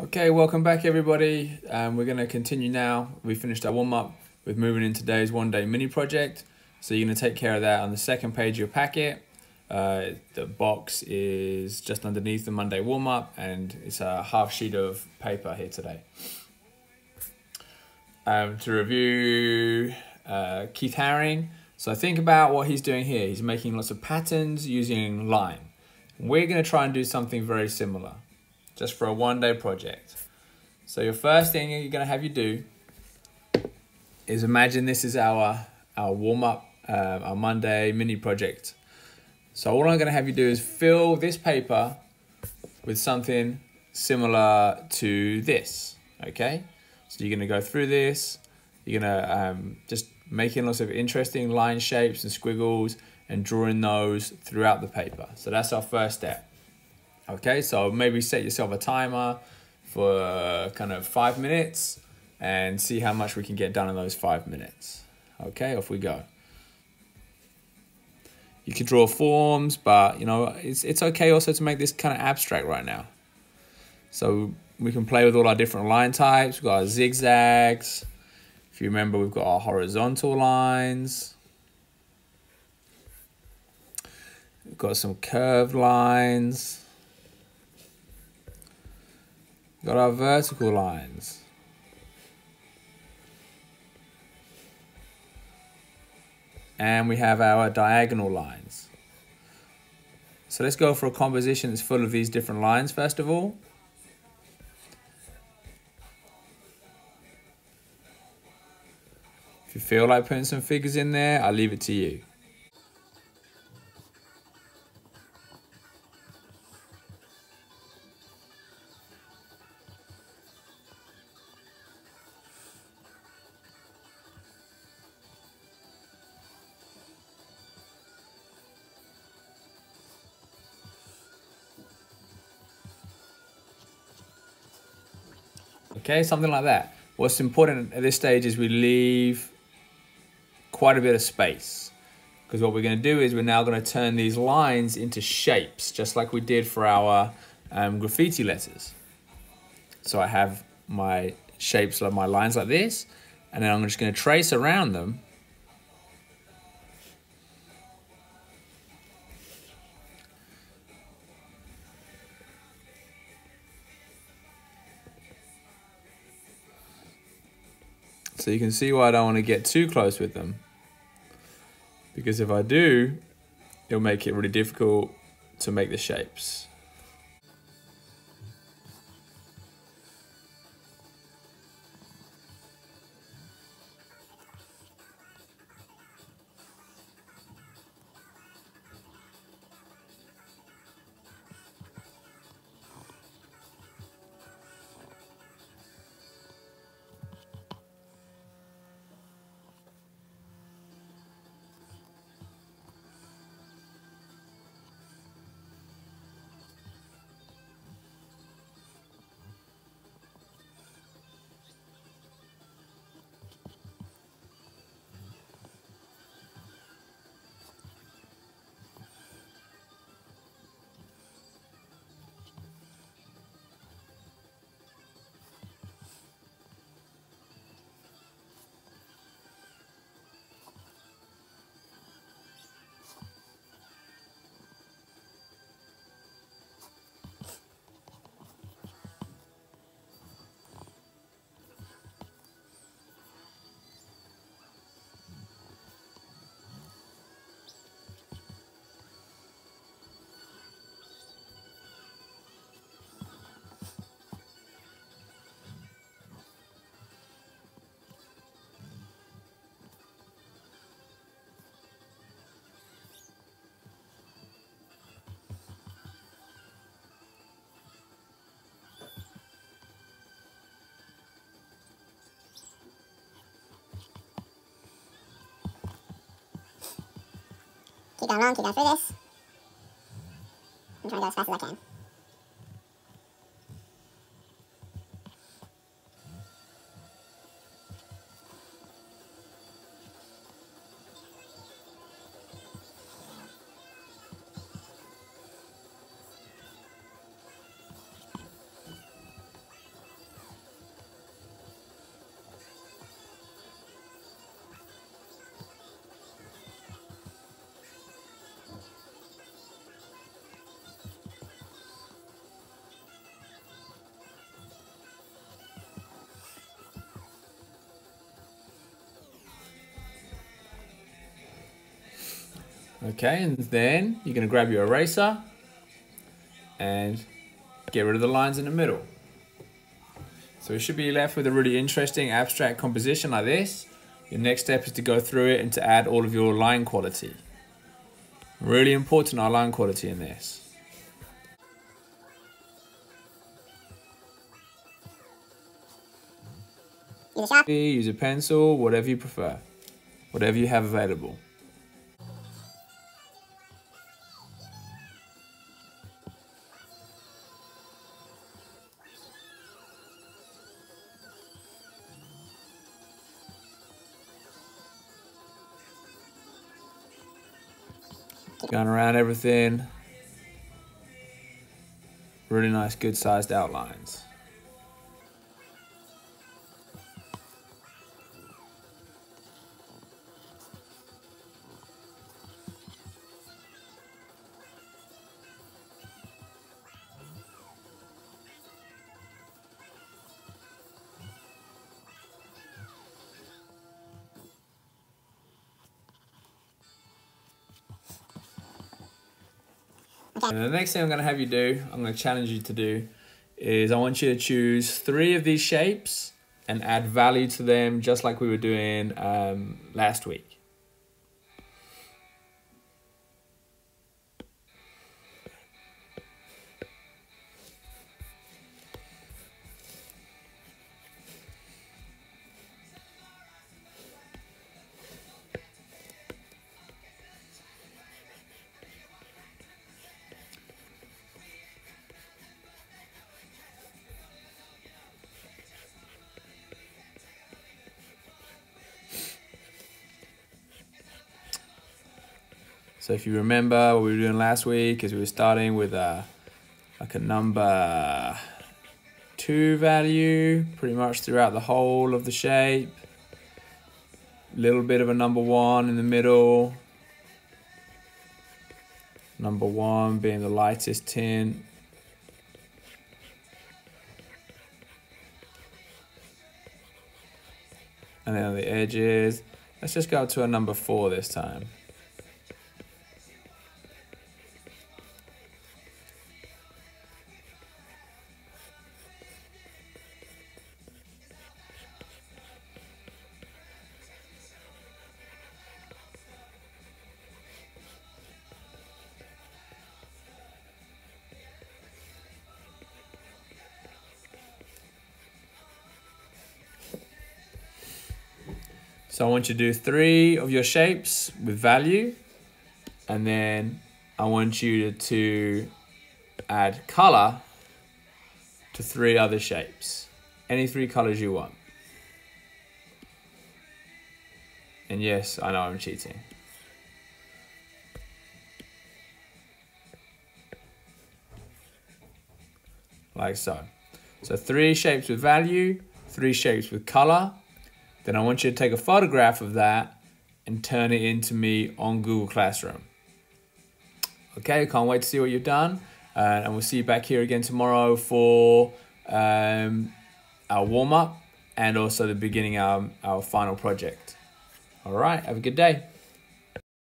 Okay, welcome back everybody. Um, we're going to continue now. We finished our warm up with moving in today's one day mini project. So you're going to take care of that on the second page of your packet. Uh, the box is just underneath the Monday warm up and it's a half sheet of paper here today. Um, to review uh, Keith Haring. So think about what he's doing here. He's making lots of patterns using line. We're going to try and do something very similar just for a one day project. So your first thing you're gonna have you do is imagine this is our, our warm up, uh, our Monday mini project. So all I'm gonna have you do is fill this paper with something similar to this, okay? So you're gonna go through this, you're gonna um, just making lots of interesting line shapes and squiggles and drawing those throughout the paper. So that's our first step. Okay, so maybe set yourself a timer for uh, kind of five minutes and see how much we can get done in those five minutes. Okay, off we go. You can draw forms, but you know, it's, it's okay also to make this kind of abstract right now. So we can play with all our different line types. We've got our zigzags. If you remember, we've got our horizontal lines. We've got some curved lines. Got our vertical lines. And we have our diagonal lines. So let's go for a composition that's full of these different lines first of all. If you feel like putting some figures in there, I'll leave it to you. Okay, something like that. What's important at this stage is we leave quite a bit of space because what we're going to do is we're now going to turn these lines into shapes just like we did for our um, graffiti letters. So I have my shapes like my lines like this and then I'm just going to trace around them So you can see why I don't want to get too close with them. Because if I do, it'll make it really difficult to make the shapes. Keep going along, keep going through this. I'm trying to go as fast as I can. Okay, and then you're going to grab your eraser and get rid of the lines in the middle. So we should be left with a really interesting abstract composition like this. Your next step is to go through it and to add all of your line quality. Really important our line quality in this. Use a sharp. Use a pencil, whatever you prefer. Whatever you have available. Going around everything. Really nice, good sized outlines. Okay. And the next thing I'm going to have you do, I'm going to challenge you to do, is I want you to choose three of these shapes and add value to them just like we were doing um, last week. So if you remember what we were doing last week is we were starting with a like a number two value pretty much throughout the whole of the shape. Little bit of a number one in the middle. Number one being the lightest tint. And then on the edges, let's just go to a number four this time. So I want you to do three of your shapes with value, and then I want you to add color to three other shapes. Any three colors you want. And yes, I know I'm cheating. Like so. So three shapes with value, three shapes with color, then I want you to take a photograph of that and turn it into me on Google Classroom. Okay, can't wait to see what you've done. Uh, and we'll see you back here again tomorrow for um, our warm up and also the beginning of our, our final project. All right, have a good day.